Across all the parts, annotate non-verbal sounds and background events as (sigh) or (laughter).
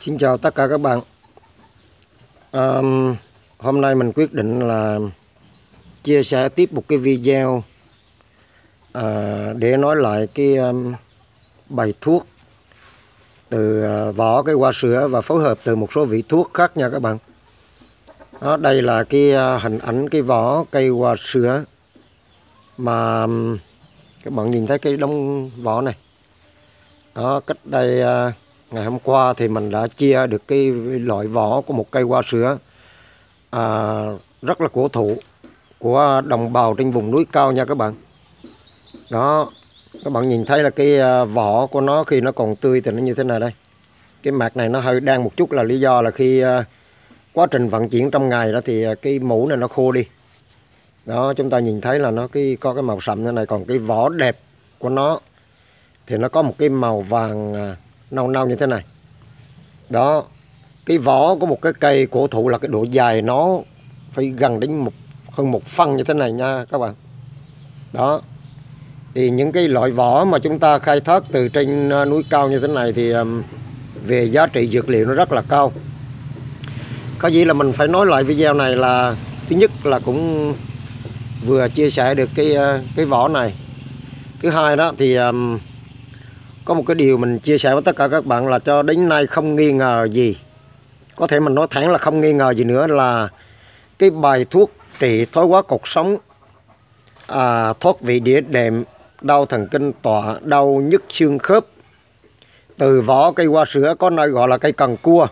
Xin chào tất cả các bạn. À, Hôm nay mình quyết định là chia sẻ tiếp một cái video à, để nói lại cái um, bài thuốc từ uh, vỏ cái hoa sữa và phối hợp từ một số vị thuốc khác nha các bạn. Đó, đây là cái uh, hình ảnh cái vỏ cây hoa sữa mà um, các bạn nhìn thấy cái đống vỏ này. Đó cách đây uh, ngày hôm qua thì mình đã chia được cái loại vỏ của một cây hoa sữa à, rất là cổ thụ của đồng bào trên vùng núi cao nha các bạn. Đó các bạn nhìn thấy là cái à, vỏ của nó khi nó còn tươi thì nó như thế này đây. Cái mạc này nó hơi đang một chút là lý do là khi à, quá trình vận chuyển trong ngày đó thì à, cái mũ này nó khô đi. Đó chúng ta nhìn thấy là nó cái có cái màu sậm như này còn cái vỏ đẹp của nó thì nó có một cái màu vàng nâu nâu như thế này. Đó cái vỏ của một cái cây cổ thụ là cái độ dài nó phải gần đến một hơn một phân như thế này nha các bạn. Đó thì những cái loại vỏ mà chúng ta khai thác từ trên ờ, núi cao như thế này thì về giá trị dược liệu nó rất là cao. Có gì là mình phải nói lại video này là thứ nhất là cũng vừa chia sẻ được cái ờ, cái vỏ này. Thứ hai đó thì um, có một cái điều mình chia sẻ với tất cả các bạn là cho đến nay không nghi ngờ gì. Có thể mình nói thẳng là không nghi ngờ gì nữa là cái bài thuốc trị thói quá cột sống à, thoát vị đĩa đệm đau thần kinh tọa đau nhức xương khớp từ vỏ cây hoa sữa có nơi gọi là cây cần cua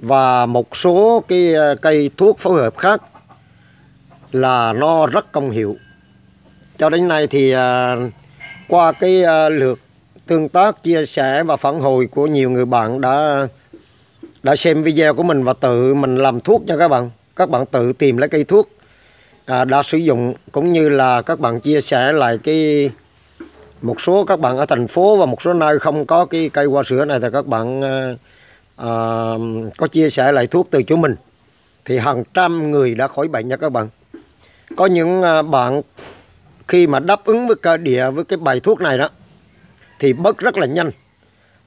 và một số cái à, cây thuốc phối hợp khác là nó rất công hiệu. Cho đến nay thì à, qua cái à, lượt tương tác chia sẻ và phản hồi của nhiều người bạn đã đã xem video của mình và tự mình làm thuốc cho các bạn. Các bạn tự tìm lấy cây thuốc à, đã sử dụng cũng như là các bạn chia sẻ lại cái một số các bạn ở thành phố và một số nơi không có cái cây hoa sữa này thì các bạn à, à, có chia sẻ lại thuốc từ chỗ mình. Thì hàng trăm người đã khỏi bệnh nha các bạn. Có những à, bạn khi mà đáp ứng với cơ địa với cái bài thuốc này đó thì bớt rất là nhanh.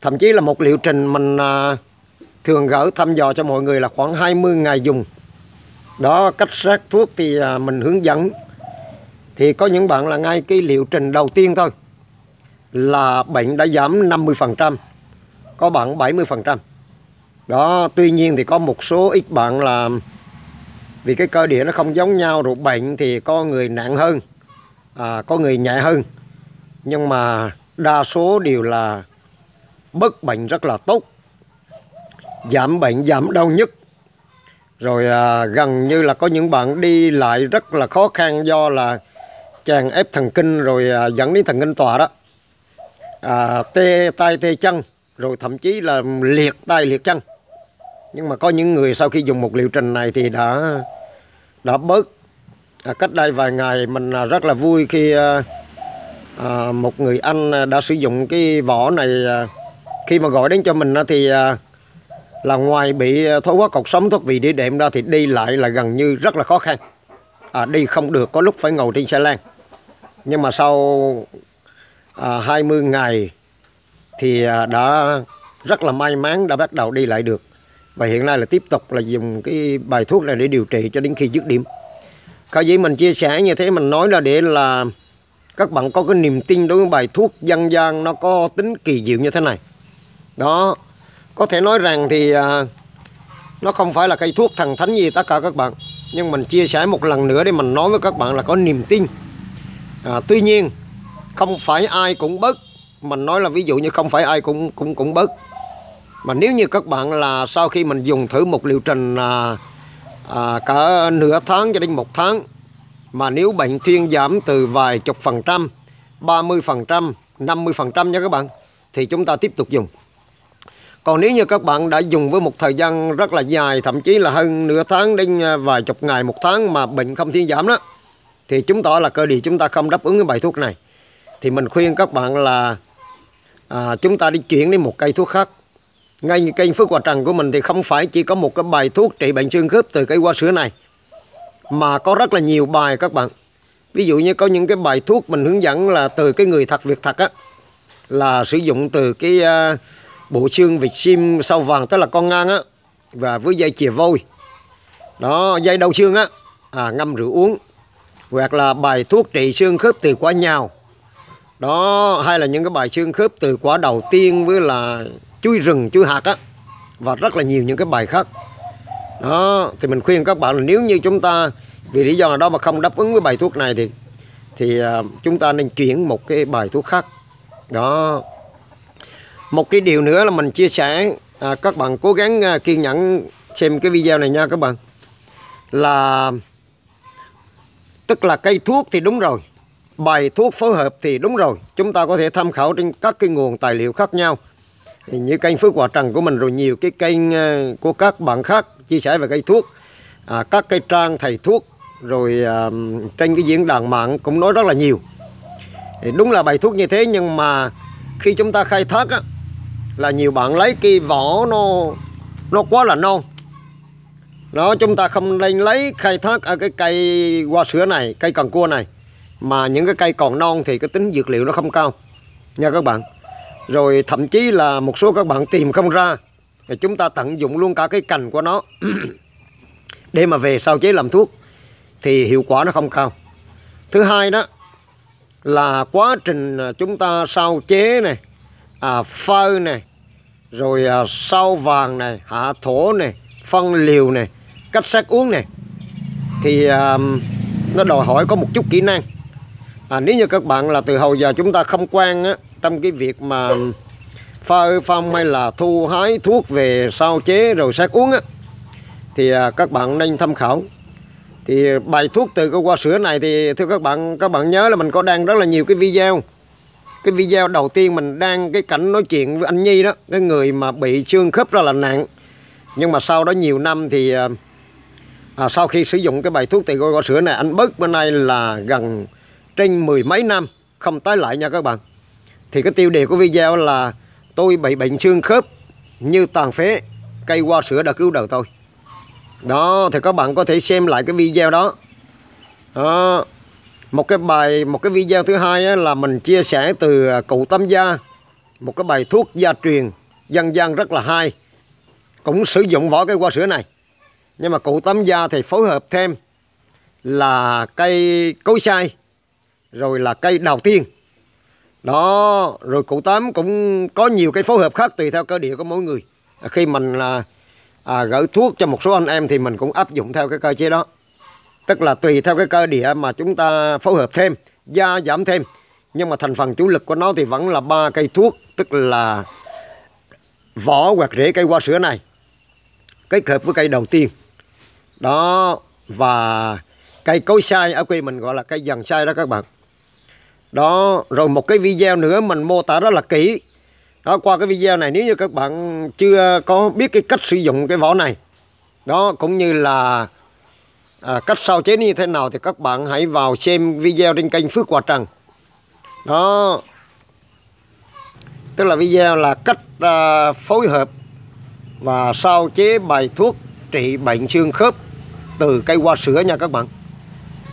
Thậm chí là một liệu trình mình à, thường gỡ thăm dò cho mọi người là khoảng 20 ngày dùng. Đó cách sát thuốc thì à, mình hướng dẫn. Thì có những bạn là ngay cái liệu trình đầu tiên thôi là bệnh đã giảm 50% có bạn 70% đó tuy nhiên thì có một số ít bạn là vì cái cơ địa nó không giống nhau rồi bệnh thì có người nặng hơn à, có người nhẹ hơn. Nhưng mà đa số đều là bớt bệnh rất là tốt. Giảm bệnh giảm đau nhức. Rồi à, gần như là có những bạn đi lại rất là khó khăn do là chèn ép thần kinh rồi à, dẫn đến thần kinh tọa đó. À, tê tay tê chân rồi thậm chí là liệt tay liệt chân. Nhưng mà có những người sau khi dùng một liệu trình này thì đã đã bớt. À, cách đây vài ngày mình à, rất là vui khi à, à, một người anh à, đã sử dụng cái vỏ này à, khi mà gọi đến cho mình thì à, là ngoài bị à, thối quá cột sống thoát vị đĩa đệm ra thì đi lại là gần như rất là khó khăn. À, đi không được có lúc phải ngồi trên xe lan nhưng mà sau à, 20 ngày thì à, đã rất là may mắn đã bắt đầu đi lại được. Và hiện nay là tiếp tục là dùng cái bài thuốc này để điều trị cho đến khi dứt điểm. Khả dĩ mình chia sẻ như thế mình nói là để là các bạn có cái niềm tin đối với bài thuốc dân gian nó có tính kỳ diệu như thế này. Đó có thể nói rằng thì à, nó không phải là cây thuốc thần thánh gì tất cả các bạn. Nhưng mình chia sẻ một lần nữa để mình nói với các bạn là có niềm tin. À, tuy nhiên không phải ai cũng bớt. Mình nói là ví dụ như không phải ai cũng cũng cũng bớt. Mà nếu như các bạn là sau khi mình dùng thử một liệu trình à, à, cả nửa tháng cho đến một tháng mà nếu bệnh thuyên giảm từ vài chục phần trăm 30 phần trăm 50 phần trăm nha các bạn thì chúng ta tiếp tục dùng. Còn nếu như các bạn đã dùng với một thời gian rất là dài thậm chí là hơn nửa tháng đến à, vài chục ngày một tháng mà bệnh không thuyên giảm đó thì chúng tỏ là cơ địa chúng ta không đáp ứng cái bài thuốc này. Thì mình khuyên các bạn là à, chúng ta đi chuyển đến một cây thuốc khác. Ngay như kênh Phước Hòa Trần của mình thì không phải chỉ có một cái bài thuốc trị bệnh xương khớp từ cây hoa sữa này mà có rất là nhiều bài các bạn. Ví dụ như có những cái bài thuốc mình hướng dẫn là từ cái người thật việc thật á là sử dụng từ cái uh, bộ xương vịt sim sau vàng tức là con ngang á và với dây chìa vôi. Đó dây đầu xương á à, ngâm rượu uống hoặc là bài thuốc trị xương khớp từ quả nhào. Đó hay là những cái bài xương khớp từ quả đầu tiên với là chuối rừng chuối hạt á và rất là nhiều những cái bài khác đó thì mình khuyên các bạn là nếu như chúng ta vì lý do nào đó mà không đáp ứng với bài thuốc này thì thì à, chúng ta nên chuyển một cái bài thuốc khác. Đó. Một cái điều nữa là mình chia sẻ à, các bạn cố gắng à, kiên nhẫn xem cái video này nha các bạn. Là tức là cây thuốc thì đúng rồi bài thuốc phối hợp thì đúng rồi. Chúng ta có thể tham khảo trên các cái nguồn tài liệu khác nhau thì như kênh Phước Hòa Trần của mình rồi nhiều cái kênh ờ, của các bạn khác chia sẻ về cây thuốc. À, các cái trang thầy thuốc rồi ờ, à, trên cái diễn đàn mạng cũng nói rất là nhiều. Thì đúng là bài thuốc như thế nhưng mà khi chúng ta khai thác á, là nhiều bạn lấy cái vỏ nó nó quá là non. Nó chúng ta không nên lấy khai thác ở cái cây hoa sữa này cây cần cua này mà những cái cây còn non thì cái tính dược liệu nó không cao. Nha các bạn rồi thậm chí là một số các bạn tìm không ra. Thì chúng ta tận dụng luôn cả cái cành của nó. (clears throat) Để mà về sao chế làm thuốc thì hiệu quả nó không cao. Thứ hai đó là quá trình à, chúng ta sao chế này à, phơi này rồi à, sao vàng này hạ thổ này phân liều này cách sát uống này thì à, nó đòi hỏi có một chút kỹ năng à, nếu như các bạn là từ hồi giờ chúng ta không quen á, trong cái việc mà phơi phong hay là thu hái thuốc về sao chế rồi sát uống á, thì à, các bạn nên tham khảo. Thì bài thuốc từ cái hoa sữa này thì thưa các bạn các bạn nhớ là mình có đăng rất là nhiều cái video. Cái video đầu tiên mình đang cái cảnh nói chuyện với anh Nhi đó cái người mà bị xương khớp rất là nặng. Nhưng mà sau đó nhiều năm thì à, à sau khi sử dụng cái bài thuốc từ hoa sữa này anh bớt bên này là gần trên mười mấy năm không tái lại nha các bạn. Thì cái tiêu đề của video là, tôi bị bệnh xương khớp như tàn phế, cây hoa sữa đã cứu đời tôi. Đó, thì các bạn có thể xem lại cái video đó. Đó, một cái bài, một cái video thứ hai là mình chia sẻ từ à, cụ tâm gia. Một cái bài thuốc gia truyền, dân gian rất là hay, cũng sử dụng vỏ cây hoa sữa này. Nhưng mà cụ tâm gia thì phối hợp thêm là cây cối sai rồi là cây đầu tiên. Đó rồi cụ tám cũng có nhiều cái phối hợp khác tùy theo cơ địa của mỗi người. Khi mình là à, gửi thuốc cho một số anh em thì mình cũng áp dụng theo cái cơ chế đó. Tức là tùy theo cái cơ địa mà chúng ta phối hợp thêm gia giảm thêm. Nhưng mà thành phần chủ lực của nó thì vẫn là ba cây thuốc tức là vỏ hoặc rễ cây hoa sữa này kết hợp với cây đầu tiên. Đó và cây cối sai ở quê mình gọi là cây dần sai đó các bạn đó rồi một cái video nữa mình mô tả rất là kỹ. Đó qua cái video này nếu như các bạn chưa có biết cái cách sử dụng cái vỏ này đó cũng như là à, cách sao chế như thế nào thì các bạn hãy vào xem video trên kênh Phước Hòa Trần. Đó. Tức là video là cách à, phối hợp và sao chế bài thuốc trị bệnh xương khớp từ cây hoa sữa nha các bạn.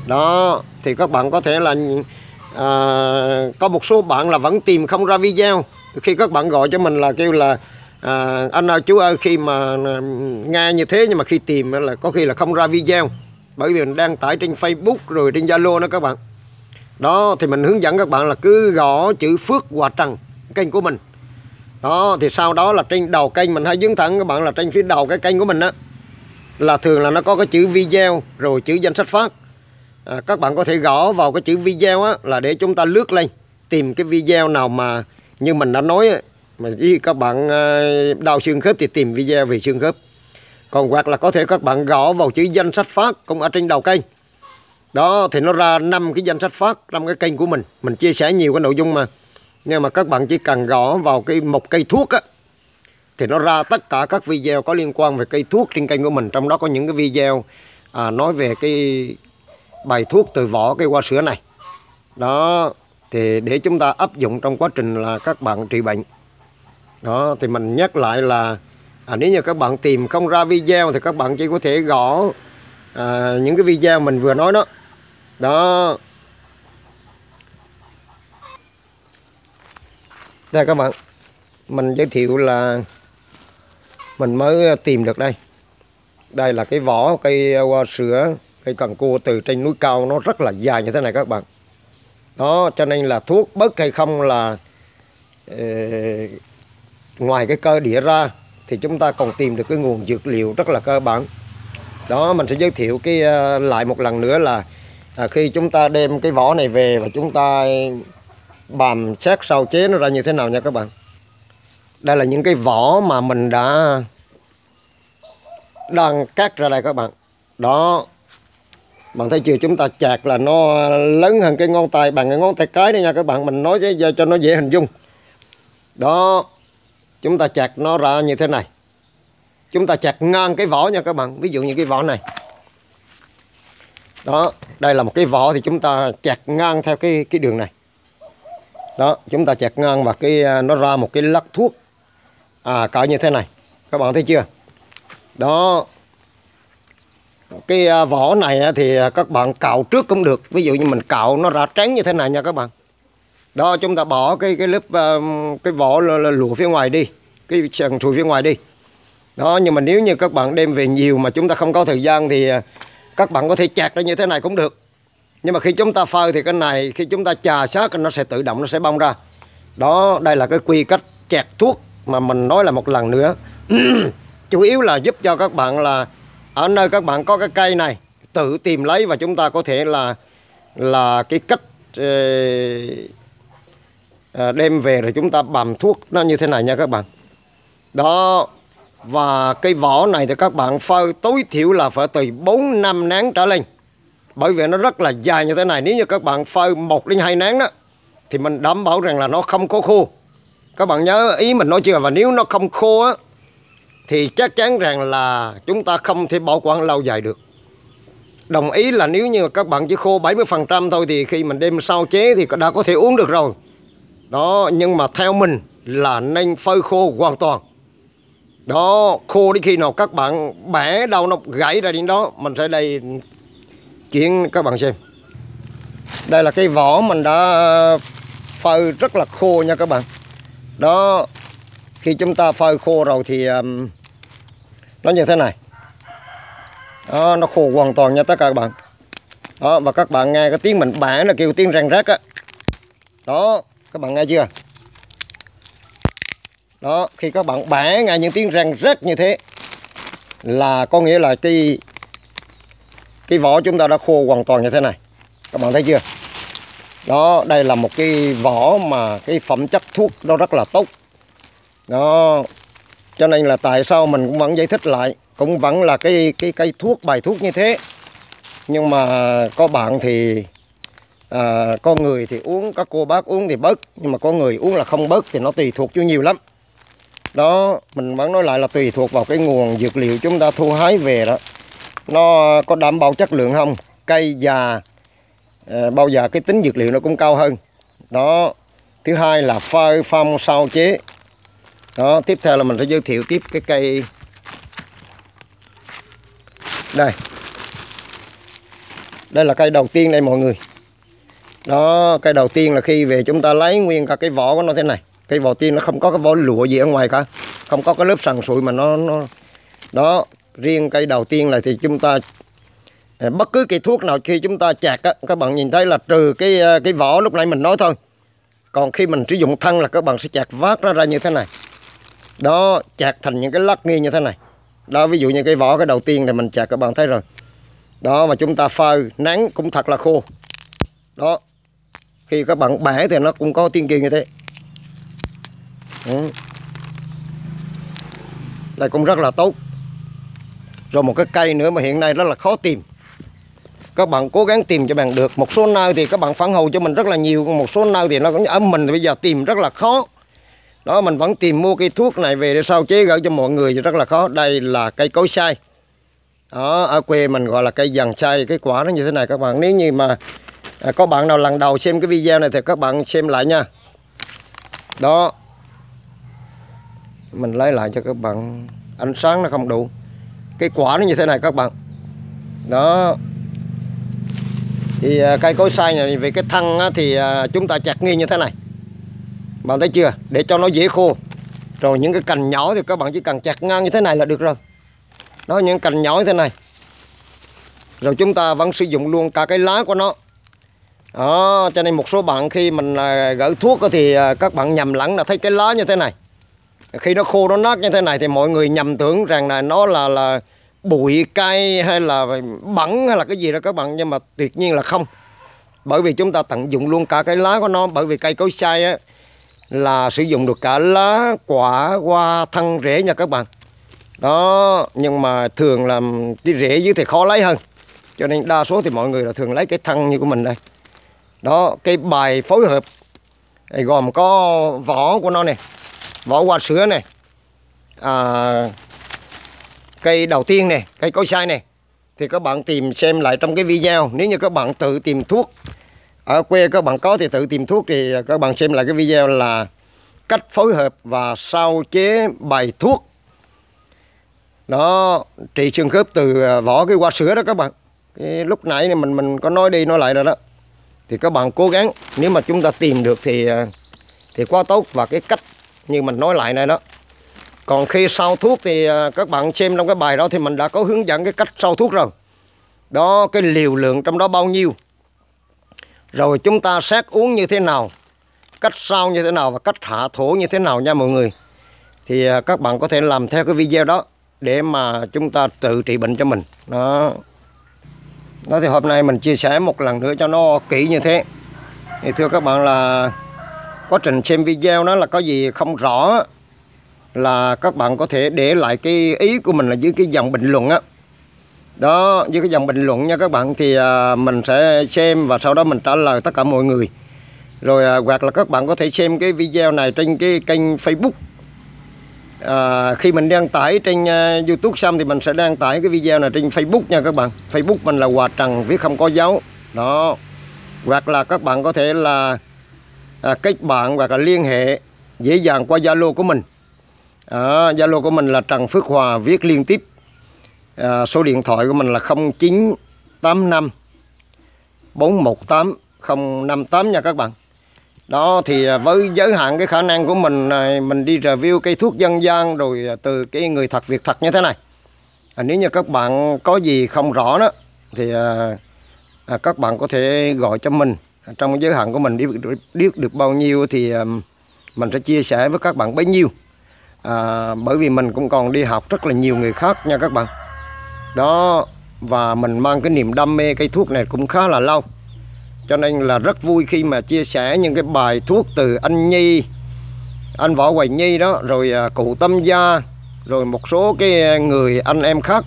Đó thì các bạn có thể là à, có một số bạn là vẫn tìm không ra video. Khi các bạn gọi cho mình là kêu là à, anh ơi chú ơi khi mà à, nghe như thế nhưng mà khi tìm là có khi là không ra video. Bởi vì mình đang tải trên Facebook rồi trên Zalo đó các bạn. Đó thì mình hướng dẫn các bạn là cứ gõ chữ Phước Hòa Trần kênh của mình. Đó thì sau đó là trên đầu kênh mình hãy dướng thẳng các bạn là trên phía đầu cái kênh của mình đó là thường là nó có cái chữ video rồi chữ danh sách phát à, các bạn có thể gõ vào cái chữ video á là để chúng ta lướt lên tìm cái video nào mà như mình đã nói mà với các bạn à, đau xương khớp thì tìm video về xương khớp. Còn hoặc là có thể các bạn gõ vào chữ danh sách phát cũng ở trên đầu kênh. Đó thì nó ra năm cái danh sách phát trong cái kênh của mình. Mình chia sẻ nhiều cái nội dung mà. Nhưng mà các bạn chỉ cần gõ vào cái một cây thuốc á thì nó ra tất cả các video có liên quan về cây thuốc trên kênh của mình. Trong đó có những cái video à, nói về cái bài thuốc từ vỏ cây hoa sữa này. Đó thì để chúng ta áp dụng trong quá trình là các bạn trị bệnh. Đó thì mình nhắc lại là à, nếu như các bạn tìm không ra video thì các bạn chỉ có thể gõ à, những cái video mình vừa nói đó. Đó. Đây các bạn mình giới thiệu là mình mới tìm được đây. Đây là cái vỏ cây hoa sữa cây cần cua từ trên núi cao nó rất là dài như thế này các bạn. Đó cho nên là thuốc bớt hay không là uh, ngoài cái cơ địa ra thì chúng ta còn tìm được cái nguồn dược liệu rất là cơ bản. Đó mình sẽ giới thiệu cái uh, lại một lần nữa là à, khi chúng ta đem cái vỏ này về và chúng ta bàm xét sao chế nó ra như thế nào nha các bạn. Đây là những cái vỏ mà mình đã đang cắt ra đây các bạn. Đó bạn thấy chưa? Chúng ta chạc là nó lớn hơn cái ngón tay bằng cái ngón tay cái này nha các bạn. Mình nói cho, cho nó dễ hình dung. Đó chúng ta chặt nó ra như thế này. Chúng ta chặt ngang cái vỏ nha các bạn. Ví dụ như cái vỏ này. Đó đây là một cái vỏ thì chúng ta chặt ngang theo cái cái đường này. Đó chúng ta chặt ngang và cái à, nó ra một cái lắc thuốc. À cỡ như thế này. Các bạn thấy chưa? Đó cái à, vỏ này thì à, các bạn cạo trước cũng được. Ví dụ như mình cạo nó ra trắng như thế này nha các bạn. Đó, chúng ta bỏ cái cái lớp à, cái vỏ lụa phía ngoài đi. Cái sần sùi phía ngoài đi. Đó, nhưng mà nếu như các bạn đem về nhiều mà chúng ta không có thời gian thì các bạn có thể chặt ra như thế này cũng được. Nhưng mà khi chúng ta phơi thì cái này, khi chúng ta chà sát nó sẽ tự động, nó sẽ bong ra. Đó, đây là cái quy cách chặt thuốc mà mình nói là một lần nữa. (clears throat) Chủ yếu là giúp cho các bạn là ở nơi các bạn có cái cây này, tự tìm lấy và chúng ta có thể là là cái cách ờ, ờ, đem về rồi chúng ta bầm thuốc nó như thế này nha các bạn. Đó, và cây vỏ này thì các bạn phơi tối thiểu là phải từ 4 năm nắng trở lên. Bởi vì nó rất là dài như thế này, nếu như các bạn phơi một đến hai nắng đó, thì mình đảm bảo rằng là nó không có khô. Các bạn nhớ ý mình nói chưa? Và nếu nó không khô á thì chắc chắn rằng là chúng ta không thể bảo quản lâu dài được. Đồng ý là nếu như các bạn chỉ khô 70% thôi thì khi mình đem sao chế thì đã có thể uống được rồi. Đó nhưng mà theo mình là nên phơi khô hoàn toàn. Đó khô đến khi nào các bạn bẻ đâu nó gãy ra đến đó mình sẽ đây chuyển các bạn xem. Đây là cái vỏ mình đã phơi rất là khô nha các bạn. Đó khi chúng ta phơi khô rồi thì um, nó như thế này. Đó, nó khô hoàn toàn nha tất cả các bạn. Đó và các bạn nghe cái tiếng mình bẻ là kêu tiếng răng rác á. Đó các bạn nghe chưa? Đó khi các bạn bẻ nghe những tiếng răng rác như thế là có nghĩa là cái cái vỏ chúng ta đã khô hoàn toàn như thế này. Các bạn thấy chưa? Đó đây là một cái vỏ mà cái phẩm chất thuốc nó rất là tốt. Đó cho nên là tại sao mình cũng vẫn giải thích lại cũng vẫn là cái cái cây thuốc bài thuốc như thế. Nhưng mà có bạn thì à, có người thì uống các cô bác uống thì bớt nhưng mà có người uống là không bớt thì nó tùy thuộc cho nhiều lắm. Đó mình vẫn nói lại là tùy thuộc vào cái nguồn dược liệu chúng ta thu hái về đó. Nó có đảm bảo chất lượng không? Cây già à, bao giờ cái tính dược liệu nó cũng cao hơn. Đó thứ hai là phơi phong sao chế đó tiếp theo là mình sẽ giới thiệu tiếp cái cây. Đây. Đây là cây đầu tiên đây mọi người. Đó cây đầu tiên là khi về chúng ta lấy nguyên cả cái vỏ của nó thế này. Cây vỏ tiên nó không có cái vỏ lụa gì ở ngoài cả. Không có cái lớp sần sụi mà nó nó đó riêng cây đầu tiên là thì chúng ta à, bất cứ cây thuốc nào khi chúng ta chặt á, các bạn nhìn thấy là trừ cái à, cái vỏ lúc nãy mình nói thôi. Còn khi mình sử dụng thân là các bạn sẽ chặt vát nó ra như thế này đó chặt thành những cái lắc nghi như thế này. Đó, ví dụ như cái vỏ cái đầu tiên thì mình chặt các bạn thấy rồi. Đó, mà chúng ta phơi, nắng cũng thật là khô. Đó, khi các bạn bẻ thì nó cũng có tiếng kêu như thế. Ừ. đây cũng rất là tốt. Rồi một cái cây nữa mà hiện nay rất là khó tìm. Các bạn cố gắng tìm cho bạn được. Một số nơi thì các bạn phản hồi cho mình rất là nhiều. Một số nơi thì nó cũng ở mình thì bây giờ tìm rất là khó đó mình vẫn tìm mua cây thuốc này về để sao chế gửi cho mọi người thì rất là khó. Đây là cây cối sai đó ở quê mình gọi là cây dàn sai cái quả nó như thế này các bạn. Nếu như mà à, có bạn nào lần đầu xem cái video này thì các bạn xem lại nha. Đó. Mình lấy lại cho các bạn. Ánh sáng nó không đủ. Cái quả nó như thế này các bạn. Đó. Thì à, cây cối sai này về cái thân thì à, chúng ta chặt nghiêng như thế này bạn thấy chưa? Để cho nó dễ khô. Rồi những cái cành nhỏ thì các bạn chỉ cần chặt ngang như thế này là được rồi. Đó, những cành nhỏ như thế này. Rồi chúng ta vẫn sử dụng luôn cả cái lá của nó. Đó, cho nên một số bạn khi mình à, gỡ thuốc thì à, các bạn nhầm lẫn là thấy cái lá như thế này. Khi nó khô, nó nát như thế này thì mọi người nhầm tưởng rằng là nó là là bụi cây hay là bẩn hay là cái gì đó các bạn, nhưng mà tuyệt nhiên là không. Bởi vì chúng ta tận dụng luôn cả cái lá của nó, bởi vì cây cối xay á là sử dụng được cả lá quả hoa thân rễ nha các bạn. Đó nhưng mà thường là cái rễ dưới thì khó lấy hơn. Cho nên đa số thì mọi người là thường lấy cái thân như của mình đây. Đó cái bài phối hợp gồm có vỏ của nó này vỏ hoa sữa này à, cây đầu tiên này cây cối sai này thì các bạn tìm xem lại trong cái video nếu như các bạn tự tìm thuốc ở quê các bạn có thì tự tìm thuốc thì các bạn xem lại cái video là cách phối hợp và sao chế bài thuốc. Nó trị xương khớp từ à, vỏ cái hoa sữa đó các bạn. Cái lúc nãy này mình mình có nói đi nói lại rồi đó. Thì các bạn cố gắng, nếu mà chúng ta tìm được thì à, thì quá tốt và cái cách như mình nói lại này đó. Còn khi sau thuốc thì à, các bạn xem trong cái bài đó thì mình đã có hướng dẫn cái cách sau thuốc rồi. Đó, cái liều lượng trong đó bao nhiêu rồi chúng ta xét uống như thế nào, cách sau như thế nào và cách hạ thổ như thế nào nha mọi người. Thì à, các bạn có thể làm theo cái video đó để mà chúng ta tự trị bệnh cho mình. Đó. Đó, thì hôm nay mình chia sẻ một lần nữa cho nó kỹ như thế. Thì thưa các bạn là quá trình xem video nó là có gì không rõ là các bạn có thể để lại cái ý của mình là dưới cái dòng bình luận á đó với cái dòng bình luận nha các bạn thì à, mình sẽ xem và sau đó mình trả lời tất cả mọi người. Rồi à, hoặc là các bạn có thể xem cái video này trên cái kênh Facebook. À, khi mình đăng tải trên uh, YouTube xong thì mình sẽ đăng tải cái video này trên Facebook nha các bạn. Facebook mình là Hòa Trần viết không có dấu. Đó. Hoặc là các bạn có thể là à, kết bạn hoặc là liên hệ dễ dàng qua Zalo của mình. Zalo à, của mình là Trần Phước Hòa viết liên tiếp à, số điện thoại của mình là 0985 418 058 nha các bạn. Đó thì à, với giới hạn cái khả năng của mình này mình đi review cây thuốc dân gian rồi à, từ cái người thật việc thật như thế này. À, nếu như các bạn có gì không rõ đó thì à, à, các bạn có thể gọi cho mình. À, trong giới hạn của mình biết, biết được bao nhiêu thì à, mình sẽ chia sẻ với các bạn bấy nhiêu. À, bởi vì mình cũng còn đi học rất là nhiều người khác nha các bạn đó và mình mang cái niềm đam mê cây thuốc này cũng khá là lâu. Cho nên là rất vui khi mà chia sẻ những cái bài thuốc từ anh Nhi anh Võ Hoài Nhi đó rồi à, cụ Tâm Gia rồi một số cái người anh em khác.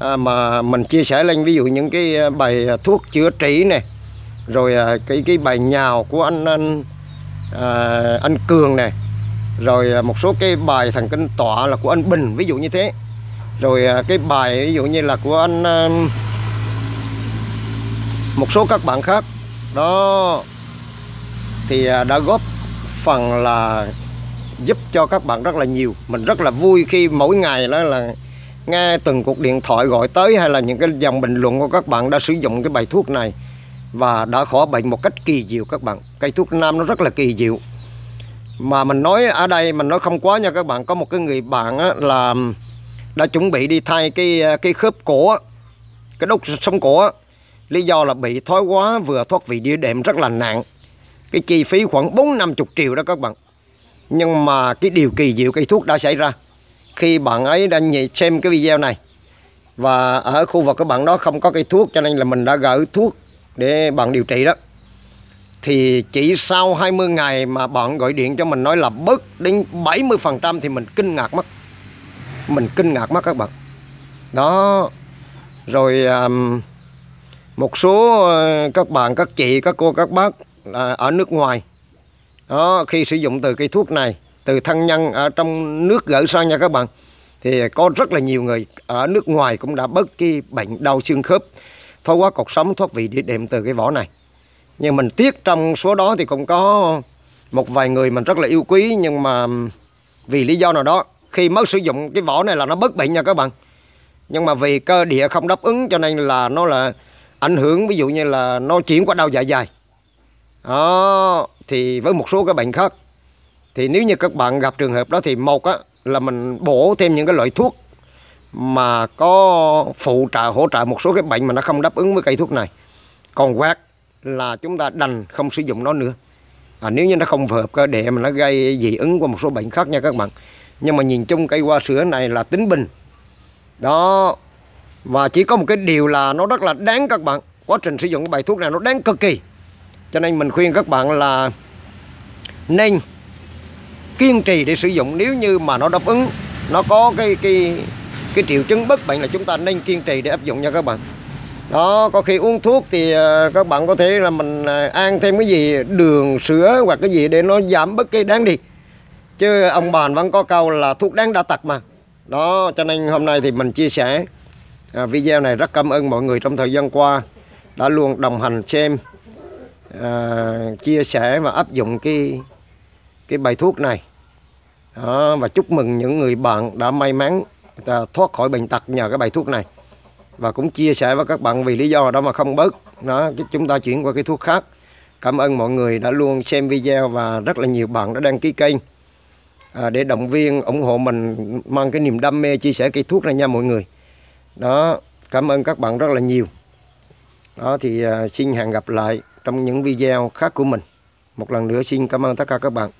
À, mà mình chia sẻ lên ví dụ những cái à, bài thuốc chữa trị này rồi à, cái cái bài nhào của anh anh à, anh Cường này rồi một số cái bài thần kinh tọa là của anh Bình ví dụ như thế rồi à, cái bài ví dụ như là của anh à, một số các bạn khác. Đó. Thì à, đã góp phần là giúp cho các bạn rất là nhiều. Mình rất là vui khi mỗi ngày đó là nghe từng cuộc điện thoại gọi tới hay là những cái dòng bình luận của các bạn đã sử dụng cái bài thuốc này và đã khỏi bệnh một cách kỳ diệu các bạn. Cây thuốc nam nó rất là kỳ diệu. Mà mình nói ở đây mình nói không quá nha các bạn. Có một cái người bạn á, là đã chuẩn bị đi thay cái à, cái khớp cổ, cái đốt sống cổ. Lý do là bị thoái hóa, vừa thoát vị đĩa đệm rất là nặng. Cái chi phí khoảng bốn năm chục triệu đó các bạn. Nhưng mà cái điều kỳ diệu cây thuốc đã xảy ra. Khi bạn ấy đã nhìn xem cái video này, và ở khu vực các bạn đó không có cây thuốc, cho nên là mình đã gửi thuốc để bạn điều trị đó. Thì chỉ sau 20 ngày mà bạn gọi điện cho mình nói là bớt đến 70% thì mình kinh ngạc mất mình kinh ngạc mất các bạn. Đó rồi um, một số ờ, các bạn các chị các cô các bác uh, ở nước ngoài. Đó khi sử dụng từ cây thuốc này từ thân nhân ở trong nước gửi sang nha các bạn thì có rất là nhiều người ở nước ngoài cũng đã bớt cái bệnh đau xương khớp thoái hóa cột sống thoát vị địa đệm từ cái vỏ này. Nhưng mình tiếc trong số đó thì cũng có một vài người mình rất là yêu quý nhưng mà vì lý do nào đó khi mới sử dụng cái vỏ này là nó bớt bệnh nha các bạn. Nhưng mà vì cơ địa không đáp ứng cho nên là nó là ảnh hưởng ví dụ như là nó chuyển qua đau dạ dày. Đó thì với một số cái bệnh khác. Thì nếu như các bạn gặp trường hợp đó thì một á, là mình bổ thêm những cái loại thuốc mà có phụ trợ hỗ trợ một số cái bệnh mà nó không đáp ứng với cây thuốc này. Còn quát là chúng ta đành không sử dụng nó nữa. À, nếu như nó không phù hợp cơ địa mà nó gây dị ứng qua một số bệnh khác nha các bạn nhưng mà nhìn chung cây hoa sữa này là tính bình. Đó. Và chỉ có một cái điều là nó rất là đáng các bạn. Quá trình sử dụng cái bài thuốc này nó đáng cực kỳ. Cho nên mình khuyên các bạn là nên kiên trì để sử dụng. Nếu như mà nó đáp ứng, nó có cái cái cái triệu chứng bất bệnh là chúng ta nên kiên trì để áp dụng nha các bạn. Đó, có khi uống thuốc thì ờ, các bạn có thể là mình ờ, ăn thêm cái gì đường sữa hoặc cái gì để nó giảm bất cái đáng đi chứ ông bàn vẫn có câu là thuốc đáng đã tật mà. Đó cho nên hôm nay thì mình chia sẻ. À, video này rất cảm ơn mọi người trong thời gian qua đã luôn đồng hành xem à, chia sẻ và áp dụng cái cái bài thuốc này. Đó, và chúc mừng những người bạn đã may mắn đã thoát khỏi bệnh tật nhờ cái bài thuốc này. Và cũng chia sẻ với các bạn vì lý do đó mà không bớt. Nó chúng ta chuyển qua cái thuốc khác. Cảm ơn mọi người đã luôn xem video và rất là nhiều bạn đã đăng ký kênh à, để động viên ủng hộ mình mang cái niềm đam mê chia sẻ cây thuốc này nha mọi người. Đó cảm ơn các bạn rất là nhiều. Đó thì à, xin hẹn gặp lại trong những video khác của mình. Một lần nữa xin cảm ơn tất cả các bạn.